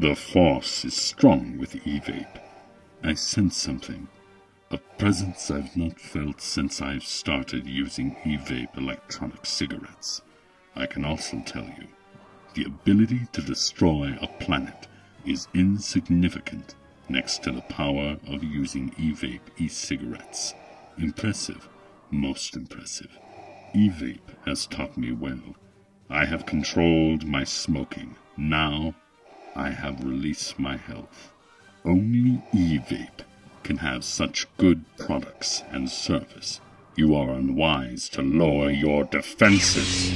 The force is strong with E-Vape. I sense something. A presence I've not felt since I've started using E-Vape electronic cigarettes. I can also tell you, the ability to destroy a planet is insignificant next to the power of using E-Vape e-cigarettes. Impressive, most impressive. E-Vape has taught me well. I have controlled my smoking. Now, I have released my health. Only E-Vape can have such good products and service. You are unwise to lower your defenses.